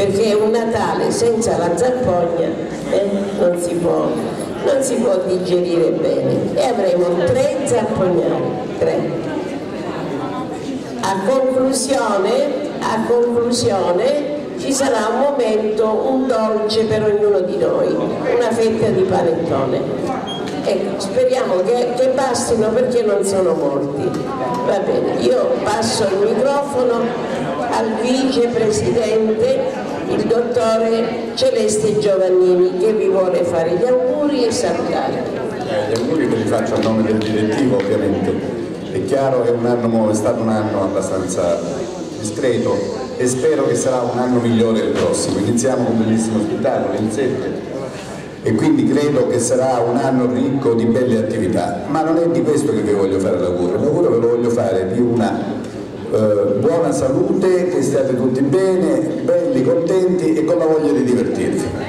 perché un Natale senza la zampogna eh, non, si può, non, si può, digerire bene e avremo tre zampognari, tre. A conclusione, a conclusione ci sarà un momento, un dolce per ognuno di noi, una fetta di panettone. Ecco, speriamo che, che, bastino perché non sono morti. Va bene, io passo il microfono al vicepresidente il dottore Celeste Giovannini che vi vuole fare gli auguri e salutare. Eh, gli auguri che li faccio a nome del direttivo ovviamente, è chiaro che è, anno, è stato un anno abbastanza discreto e spero che sarà un anno migliore del prossimo, iniziamo con un bellissimo spettacolo, in sette e quindi credo che sarà un anno ricco di belle attività, ma non è di questo che vi voglio fare l'augurio, l'augurio ve lo voglio fare di una eh, buona salute, che stiate tutti bene, belli, contenti e con la voglia di divertirvi.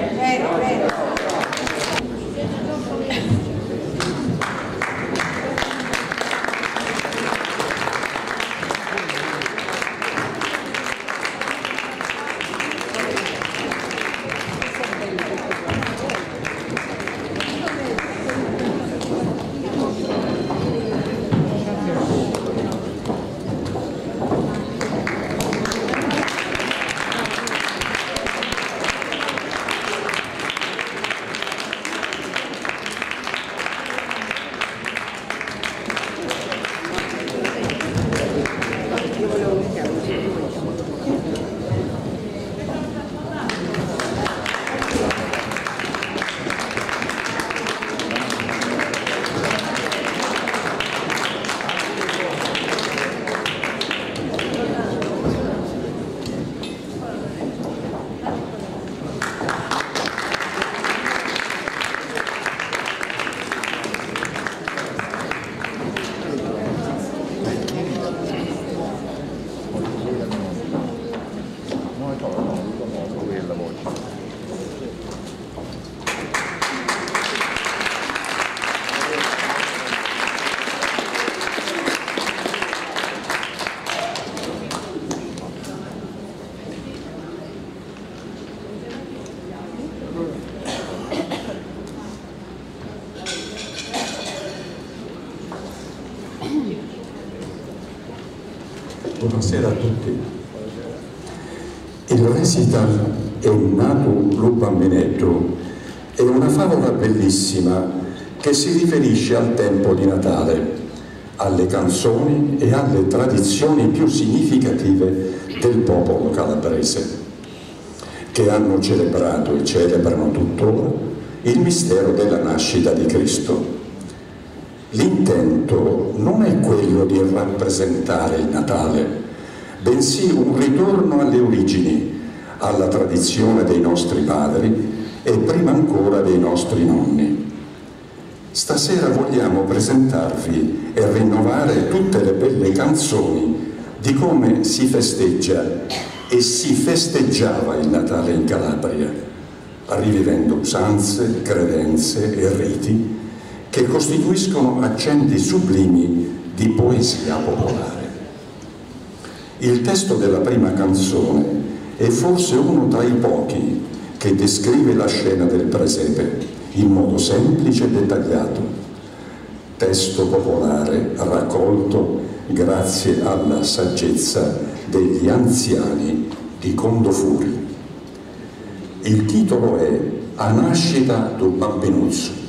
Buonasera a tutti. Il recital è nato lo bambinetto è una favola bellissima che si riferisce al tempo di Natale, alle canzoni e alle tradizioni più significative del popolo calabrese, che hanno celebrato e celebrano tuttora il mistero della nascita di Cristo. L'intento non è quello di rappresentare il Natale, bensì un ritorno alle origini, alla tradizione dei nostri padri e prima ancora dei nostri nonni. Stasera vogliamo presentarvi e rinnovare tutte le belle canzoni di come si festeggia e si festeggiava il Natale in Calabria, rivivendo usanze, credenze e riti che costituiscono accenti sublimi di poesia popolare. Il testo della prima canzone è forse uno tra i pochi che descrive la scena del presepe in modo semplice e dettagliato. Testo popolare raccolto grazie alla saggezza degli anziani di Condofuri. Il titolo è A nascita do bambinuzzo.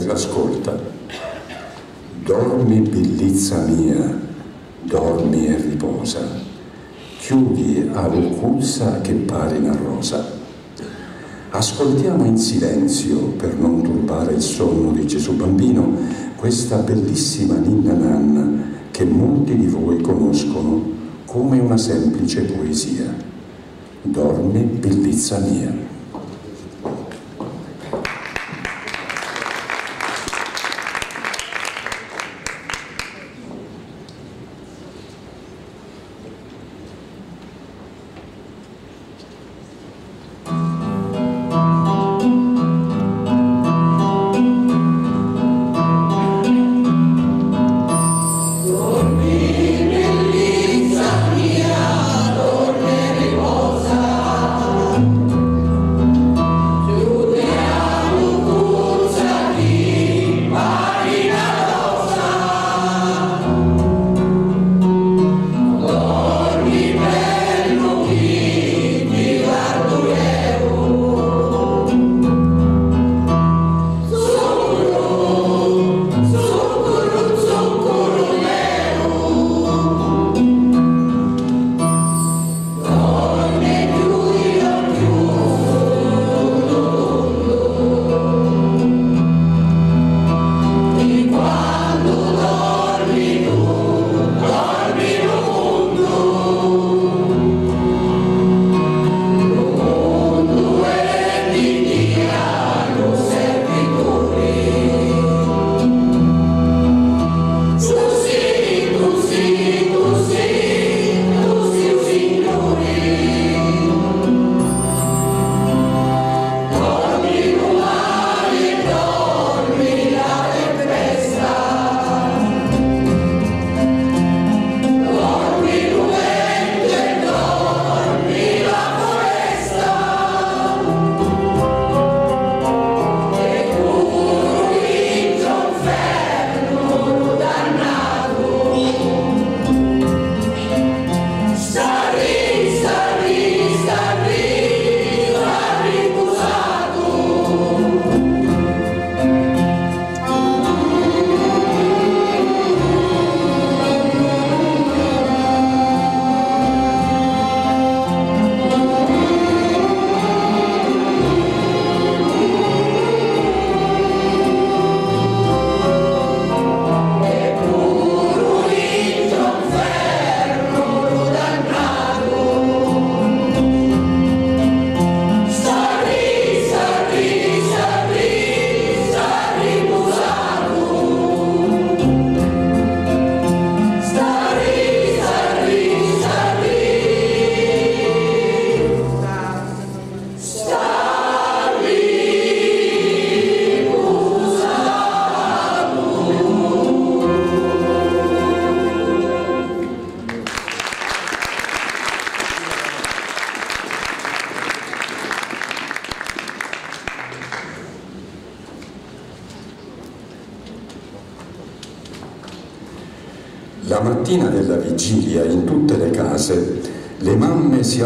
Cuore di chi ascolta. Dormi, bellezza mia, dormi e riposa, chiudi all'occulsa che pare una rosa. Ascoltiamo in silenzio, per non turbare il sonno di Gesù bambino, questa bellissima ninna nanna che molti di voi conoscono come una semplice poesia. Dormi, bellezza mia.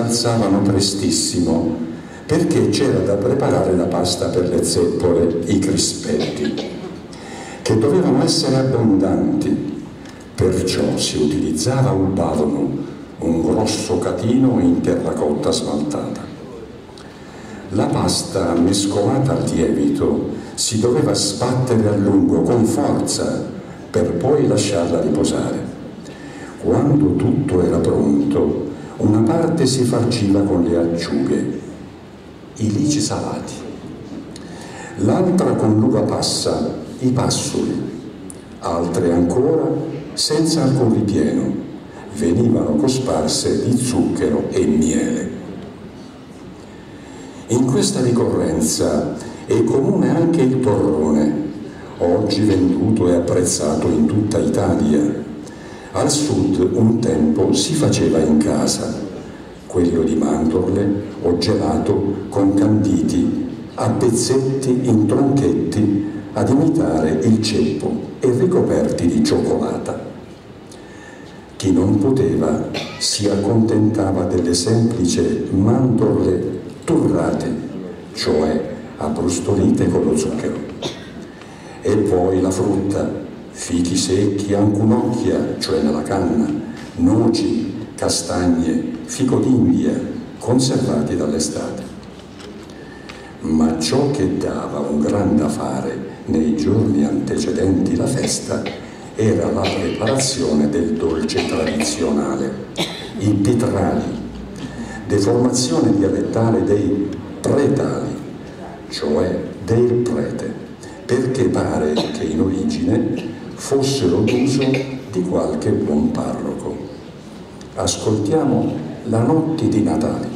Alzavano prestissimo perché c'era da preparare la pasta per le zeppole, i crispetti, che dovevano essere abbondanti. Perciò si utilizzava un balono, un grosso catino in terracotta smaltata. La pasta mescolata al lievito si doveva sbattere a lungo con forza per poi lasciarla riposare. Quando tutto era pronto, una parte si farciva con le acciughe, i lici salati, l'altra con l'uva passa, i passoli, altre ancora senza alcun ripieno, venivano cosparse di zucchero e miele. In questa ricorrenza è comune anche il torrone, oggi venduto e apprezzato in tutta Italia, al sud un tempo si faceva in casa, quello di mandorle o gelato con canditi a pezzetti in tronchetti ad imitare il ceppo e ricoperti di cioccolata. Chi non poteva si accontentava delle semplici mandorle turrate cioè abbrustolite con lo zucchero. E poi la frutta, fichi secchi ancunocchia, cioè nella canna, noci, castagne, fico d'India, conservati dall'estate. Ma ciò che dava un gran da fare nei giorni antecedenti la festa era la preparazione del dolce tradizionale, i pitrali, deformazione dialettale dei pretali, cioè del prete, perché pare che in origine fossero d'uso di qualche buon parroco. Ascoltiamo la notte di Natale.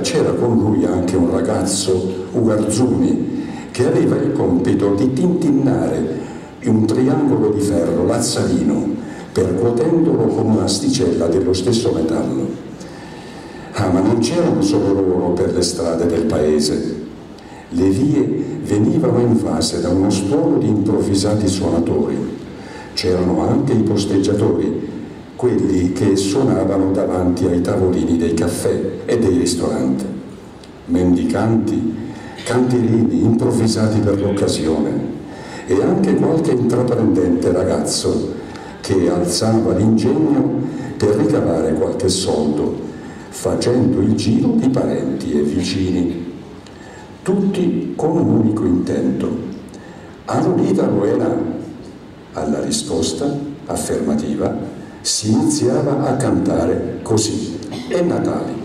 C'era con lui anche un ragazzo, Ugarzuni, che aveva il compito di tintinnare un triangolo di ferro lazzarino percuotendolo con un'asticella dello stesso metallo. Ah, ma non c'erano solo loro per le strade del paese. Le vie venivano invase da uno stuolo di improvvisati suonatori. C'erano anche i posteggiatori, quelli che suonavano davanti ai tavolini dei caffè e dei ristoranti. Mendicanti, cantierini improvvisati per l'occasione e anche qualche intraprendente ragazzo che alzava l'ingegno per ricavare qualche soldo facendo il giro di parenti e vicini, tutti con un unico intento, all'unita Roena. Alla risposta affermativa si iniziava a cantare così, è Natale.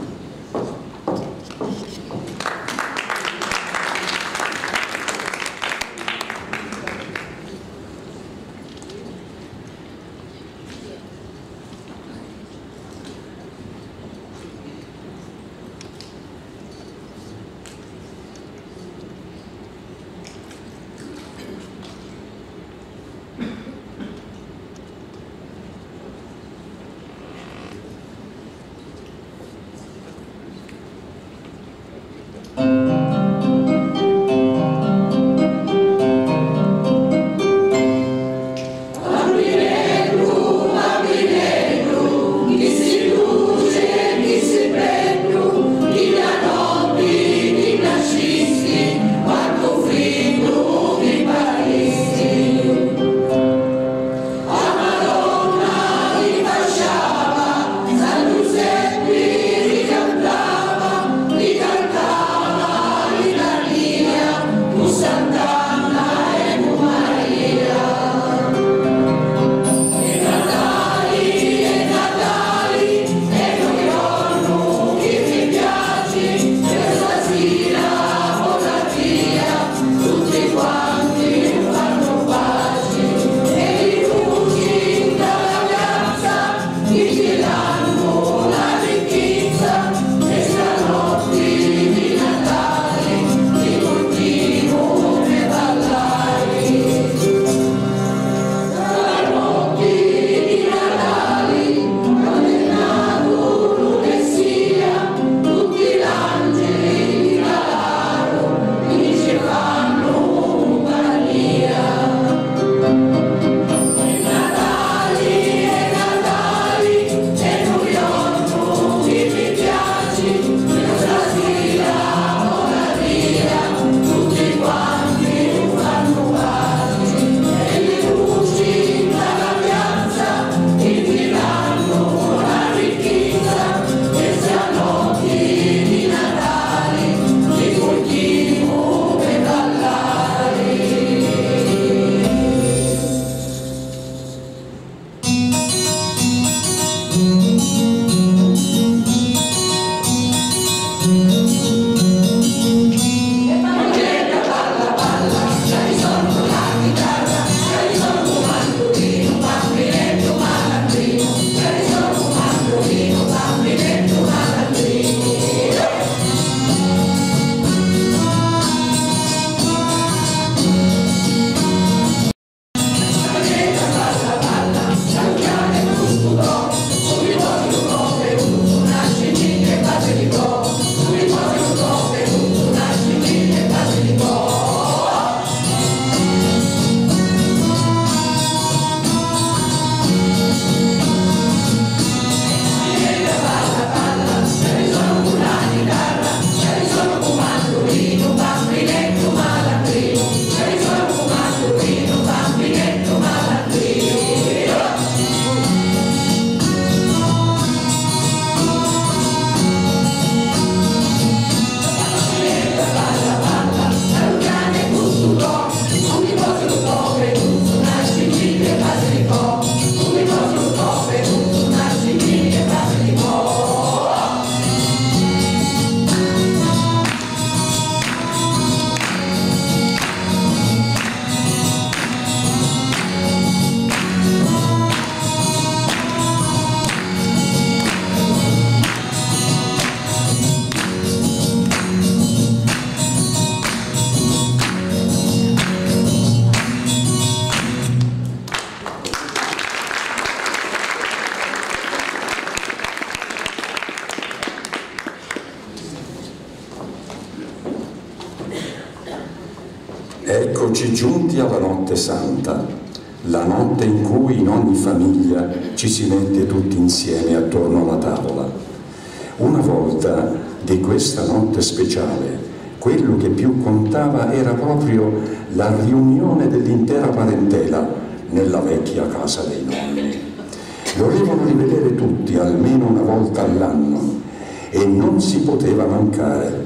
E non si poteva mancare.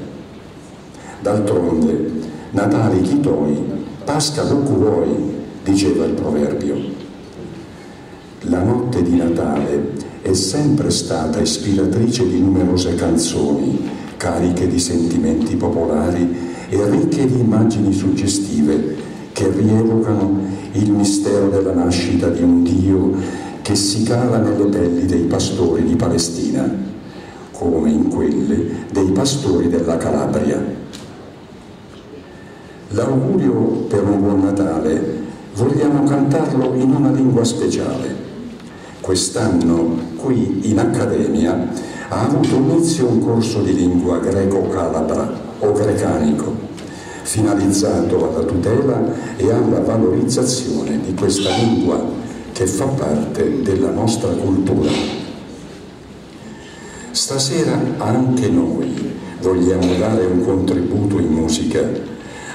D'altronde, Natale chi toi, Pasca docu vuoi, diceva il proverbio. La notte di Natale è sempre stata ispiratrice di numerose canzoni, cariche di sentimenti popolari e ricche di immagini suggestive che rievocano il mistero della nascita di un Dio che si cala nelle pelli dei pastori di Palestina, come in quelle dei pastori della Calabria. L'augurio per un buon Natale vogliamo cantarlo in una lingua speciale. Quest'anno qui in Accademia ha avuto inizio un corso di lingua greco-calabra o grecanico, finalizzato alla tutela e alla valorizzazione di questa lingua che fa parte della nostra cultura. Stasera anche noi vogliamo dare un contributo in musica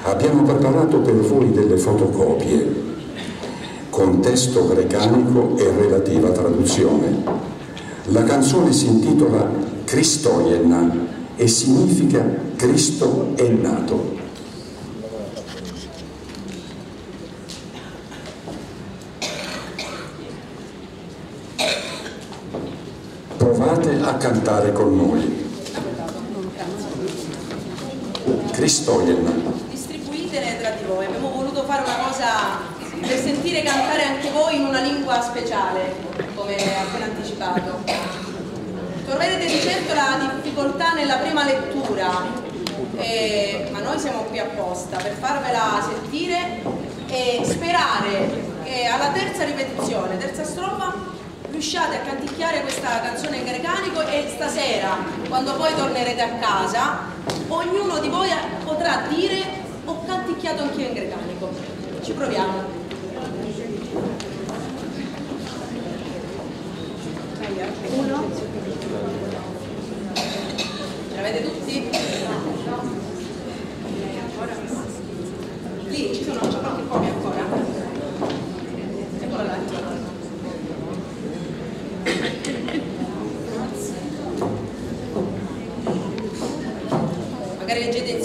abbiamo preparato per voi delle fotocopie con testo grecanico e relativa traduzione. La canzone si intitola Cristoien e significa Cristo è nato. Provate a cantare con noi. Cristoien voi, abbiamo voluto fare una cosa per sentire cantare anche voi in una lingua speciale, come appena anticipato. Troverete di certo la difficoltà nella prima lettura, eh, ma noi siamo qui apposta per farvela sentire e sperare che alla terza ripetizione, terza strofa, riusciate a canticchiare questa canzone in grecanico e stasera, quando poi tornerete a casa, ognuno di voi potrà dire ho canticchiato anch'io in grecanico. Ci proviamo. Uno. Ce l'avete tutti? Lì ci sono pochi pochi ancora. Eccola là.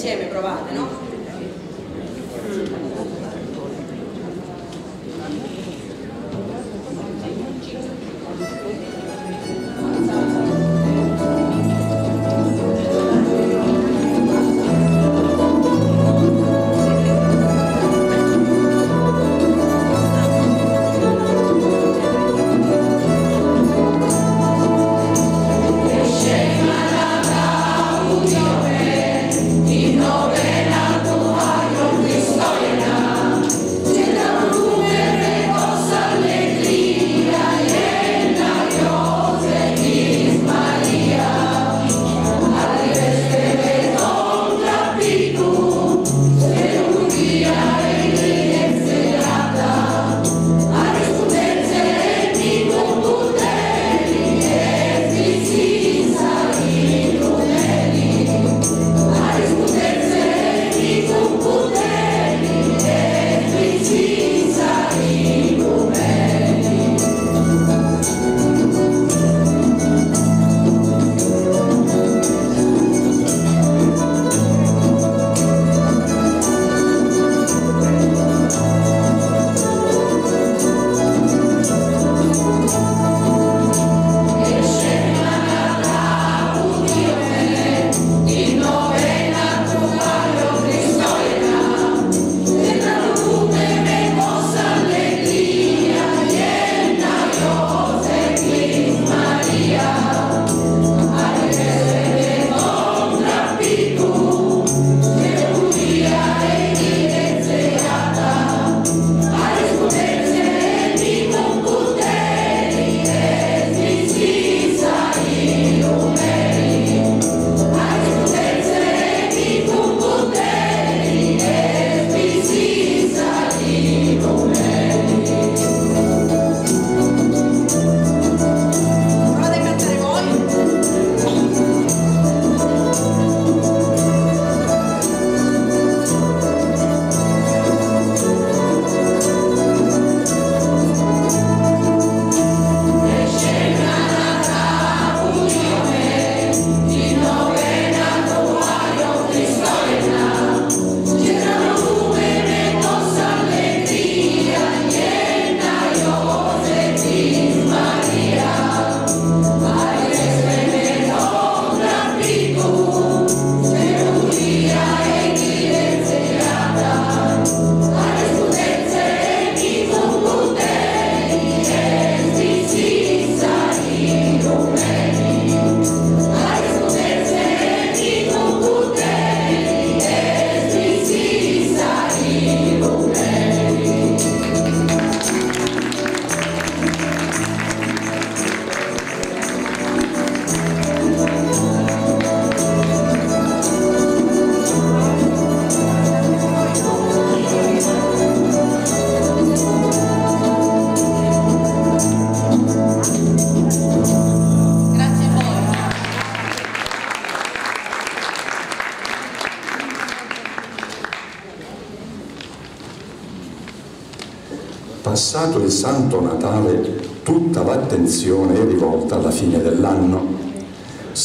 Insieme, provate, no?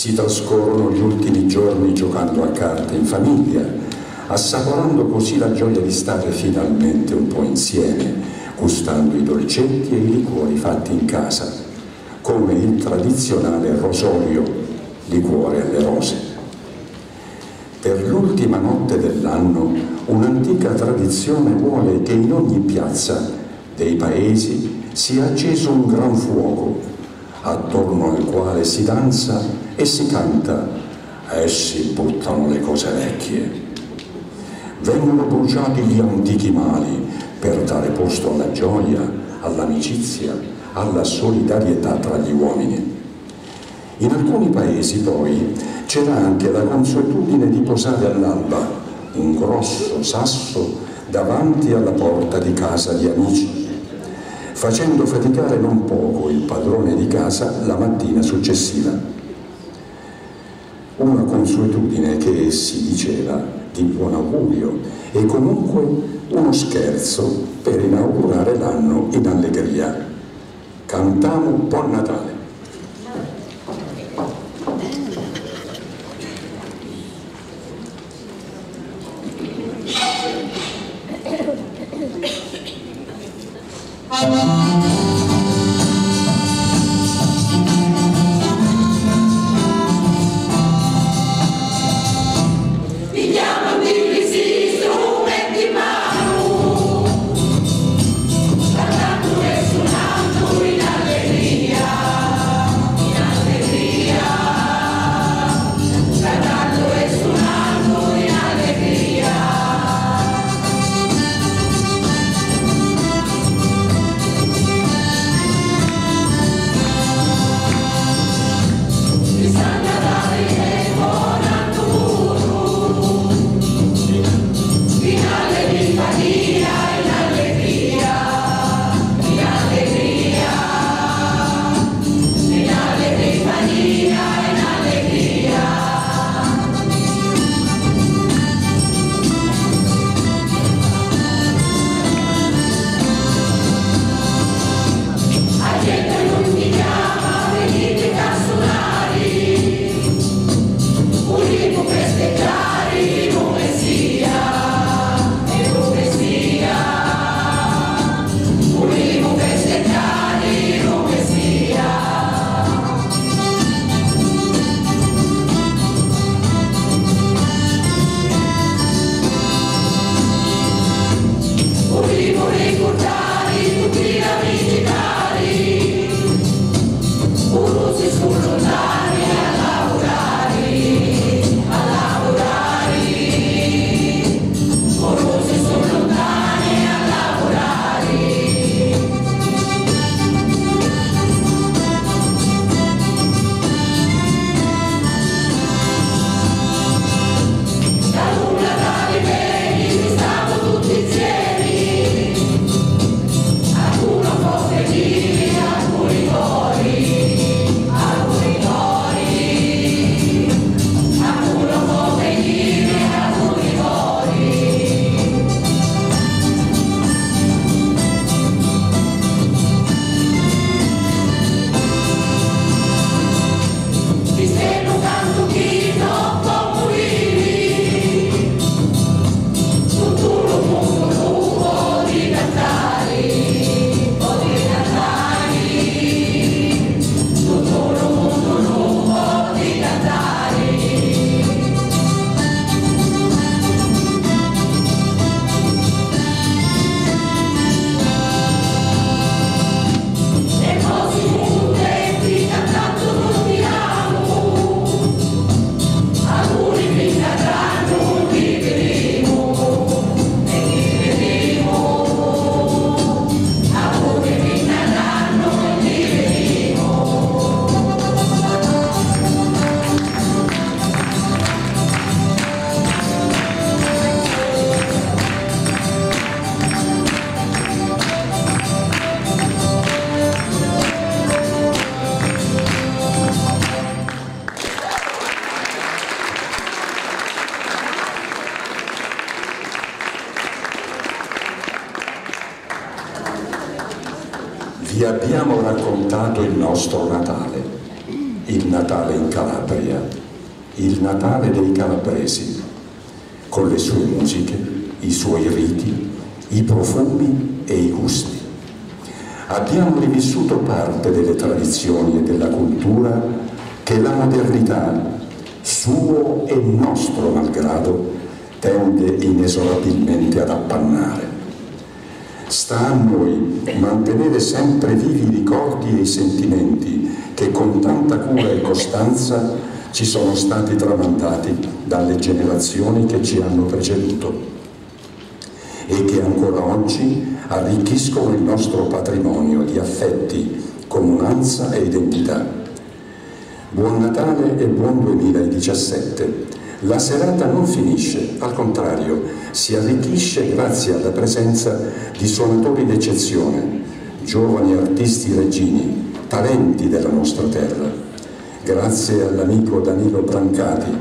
Si trascorrono gli ultimi giorni giocando a carte in famiglia, assaporando così la gioia di stare finalmente un po' insieme, gustando i dolcetti e i liquori fatti in casa, come il tradizionale rosolio, liquore alle rose. Per l'ultima notte dell'anno un'antica tradizione vuole che in ogni piazza dei paesi si è acceso un gran fuoco, attorno al quale si danza e si canta e si buttano le cose vecchie. Vengono bruciati gli antichi mali per dare posto alla gioia, all'amicizia, alla solidarietà tra gli uomini. In alcuni paesi poi c'era anche la consuetudine di posare all'alba un grosso sasso davanti alla porta di casa di amici facendo faticare non poco il padrone di casa la mattina successiva. Consuetudine che si diceva di buon augurio e comunque uno scherzo per inaugurare l'anno in allegria. Cantiamo Buon Natale. Modernità, suo e nostro malgrado, tende inesorabilmente ad appannare. Sta a noi mantenere sempre vivi i ricordi e i sentimenti che con tanta cura e costanza ci sono stati tramandati dalle generazioni che ci hanno preceduto e che ancora oggi arricchiscono il nostro patrimonio di affetti, comunanza e identità. Buon Natale e buon 2017 la serata non finisce, al contrario, si arricchisce grazie alla presenza di suonatori d'eccezione, giovani artisti regini, talenti della nostra terra. Grazie all'amico Danilo Brancati,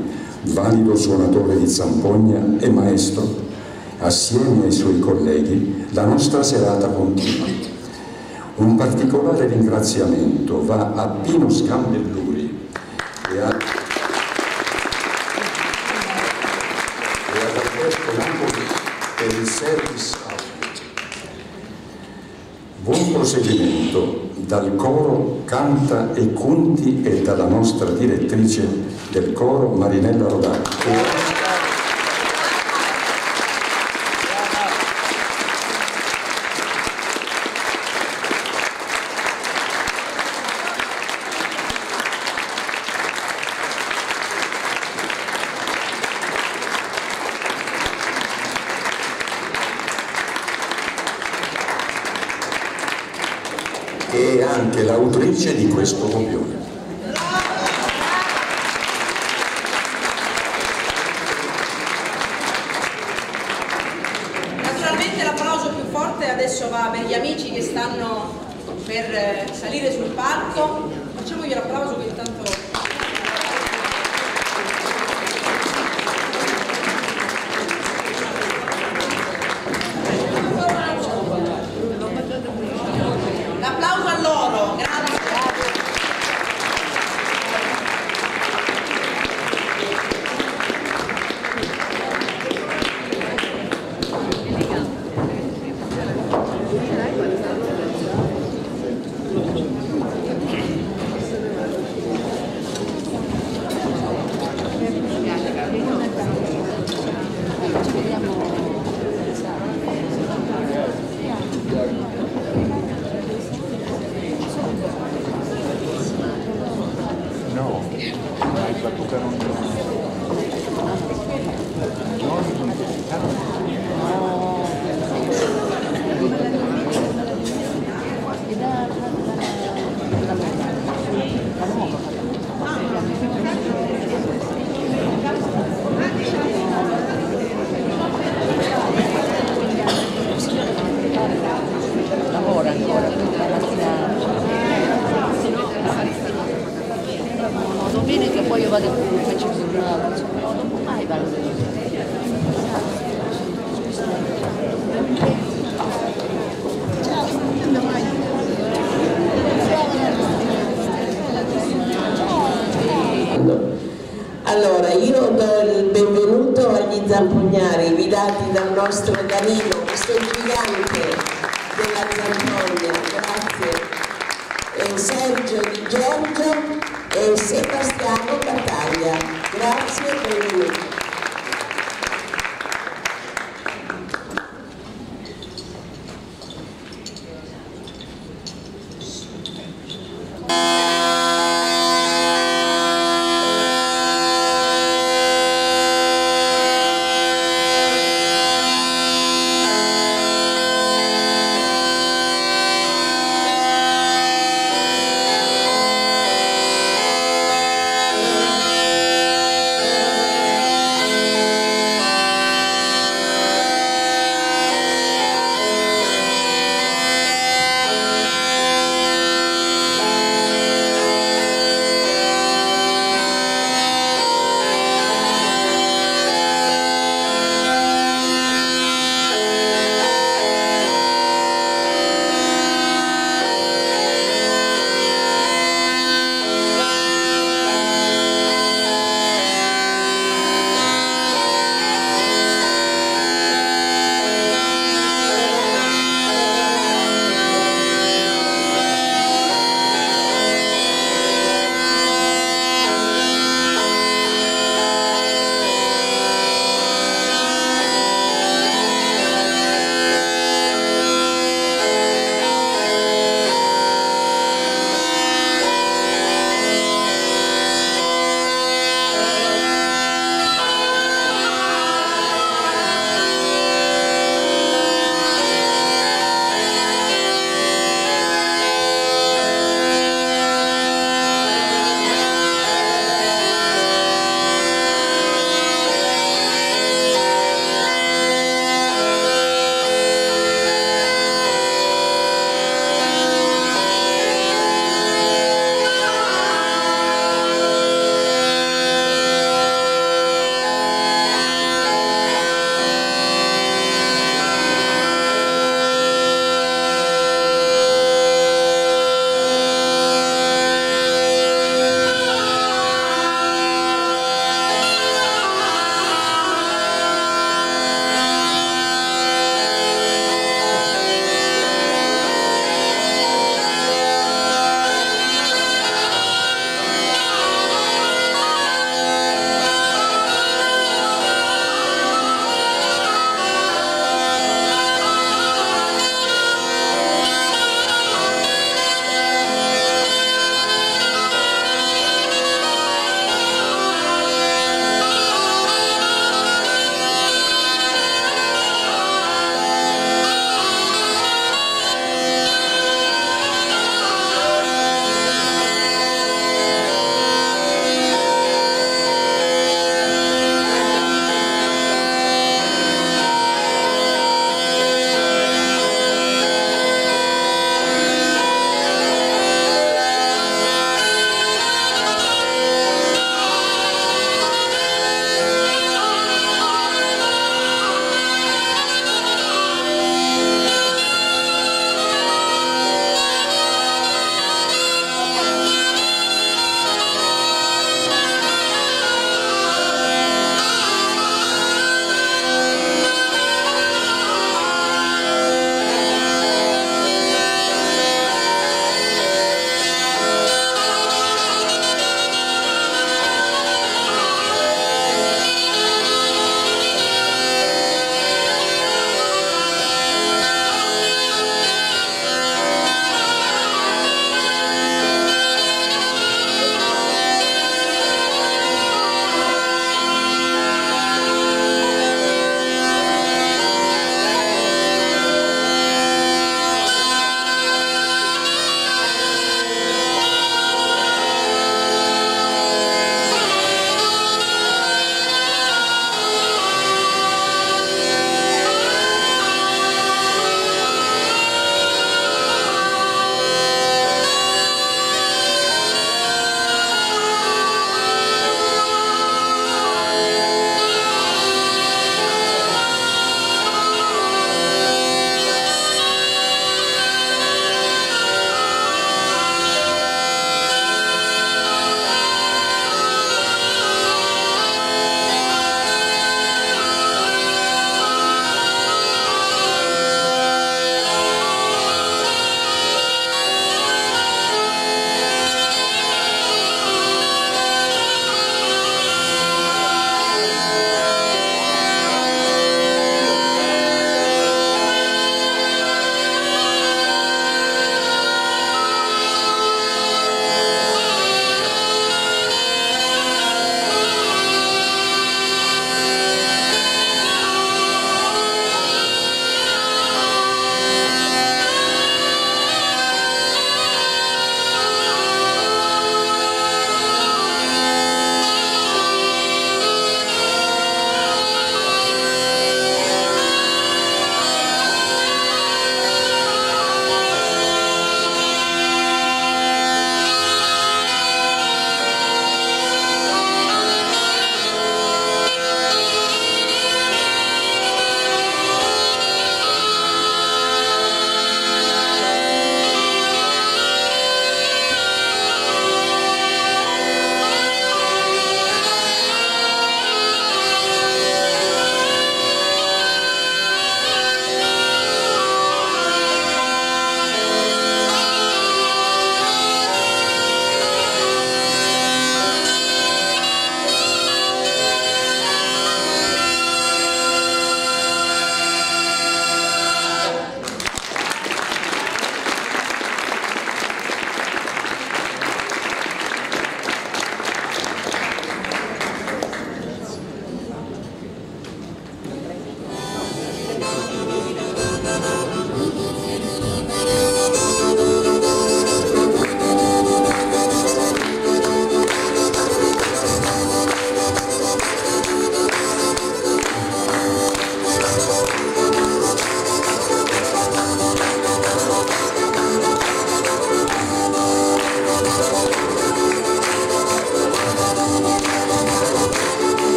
valido suonatore di zampogna e maestro, assieme ai suoi colleghi, la nostra serata continua. Un particolare ringraziamento va a Pino Scambelluri e a... per il service Buon proseguimento. Dal coro Canta e Conti e dalla nostra direttrice del coro Marinella Rodani. L'autrice di questo copione. Naturalmente l'applauso più forte adesso va per gli amici che stanno per eh, salire sul palco. Facciamogli l'applauso che intanto zampognari guidati dal nostro Danilo,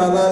বাবা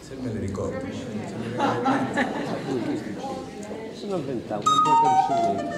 Se me le ricordo. Sono vent'anni, un po' canzone.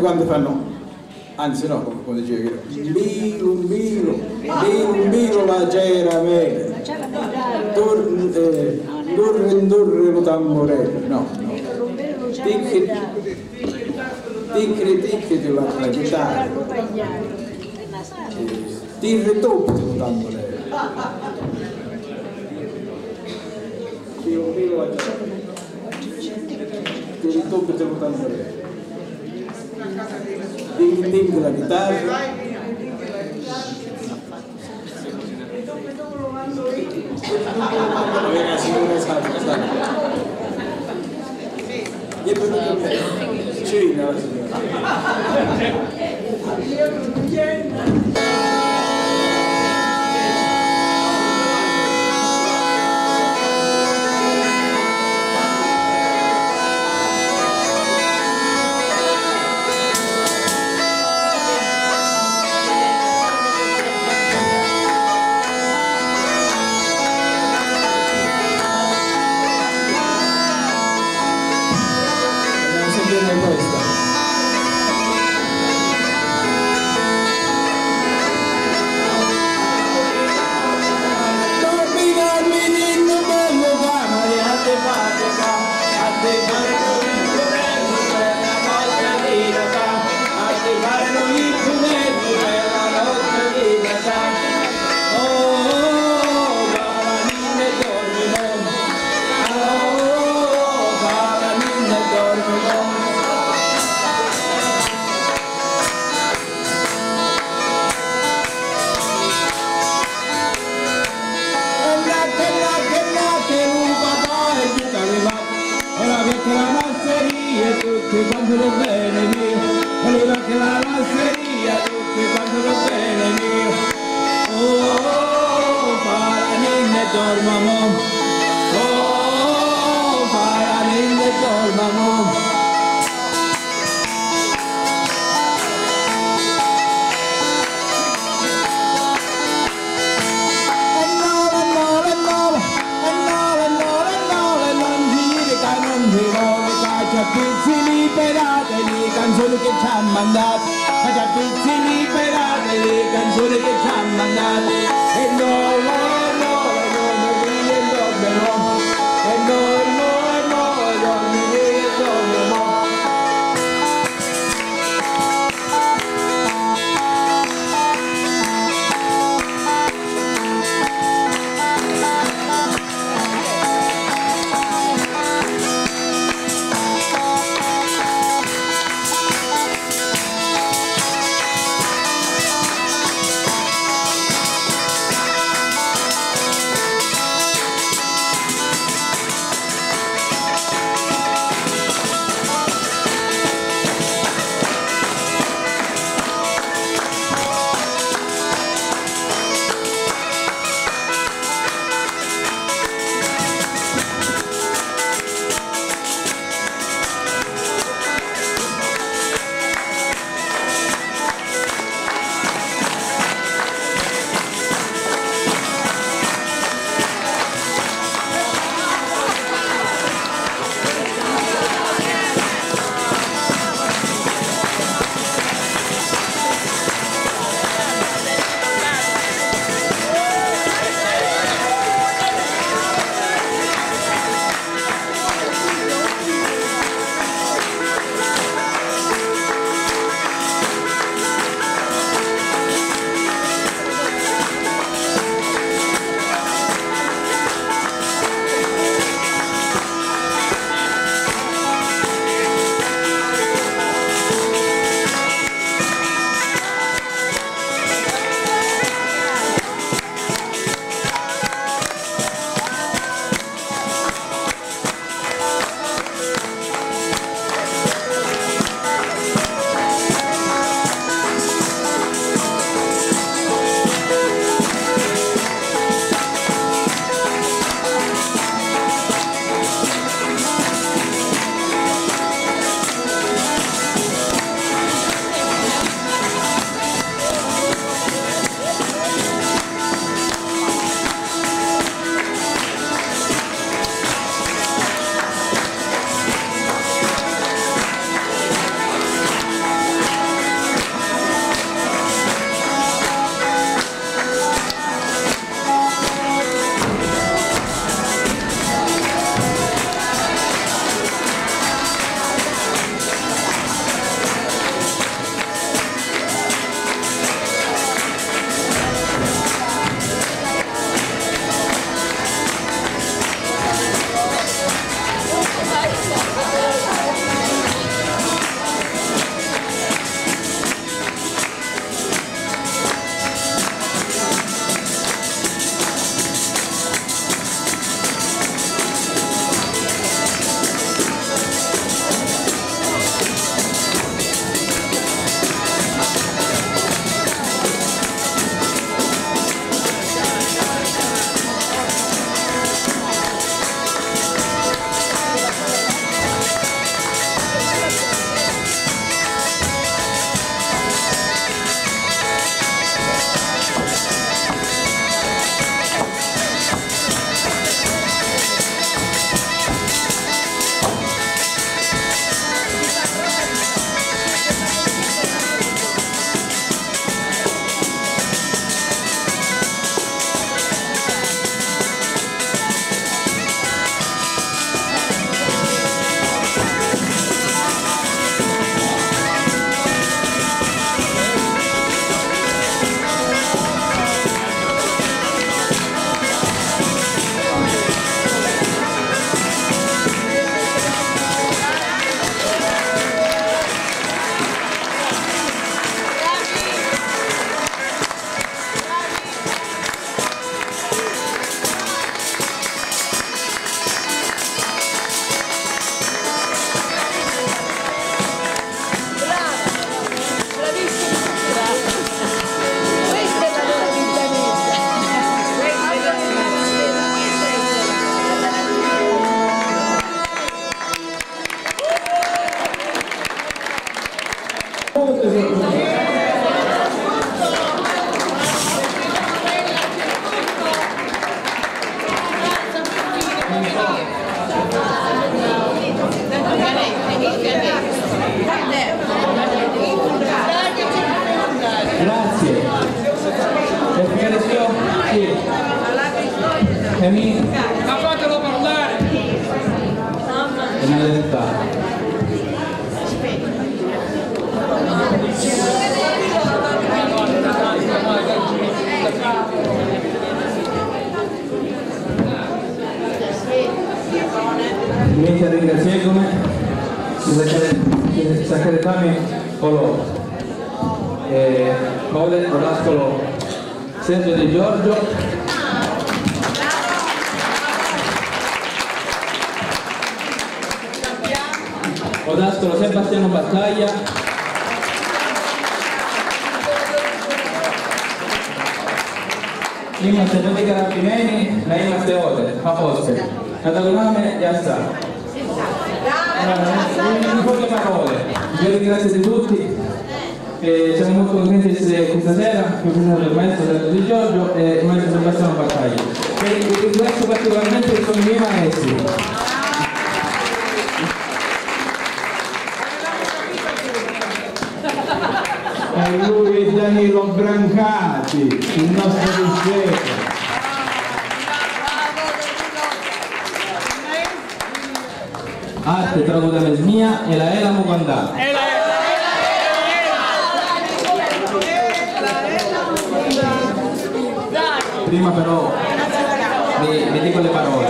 Quante fanno, anzi no, come, come Sí, no, sí. Posto. Cataluname e sta. In poche parole, vi ringrazio di tutti, e siamo molto contenti di essere questa sera, qui presentato il maestro Sergio Di Giorgio e il maestro Sebastiano Battaglia. E ringrazio particolarmente i miei maestri. E lui è Danilo Brancati, il nostro discepolo. Arte traduta mia e la Elamo Guandà. Prima però vi, vi dico le parole.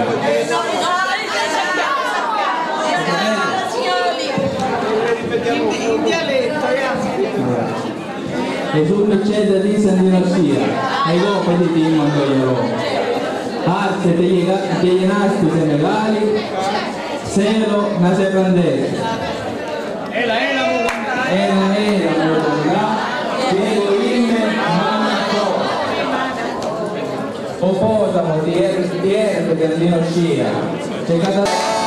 In dialetto, Gesù cede di Santinosia, e dopo di ti mandoglierò. Arte te llenasti senegali, cielo nace prendere. Ela, ela, Era, era, morirà, Diego Ime, mamma O potamo, ti eri, ti eri, per Santinosia. C'è cata...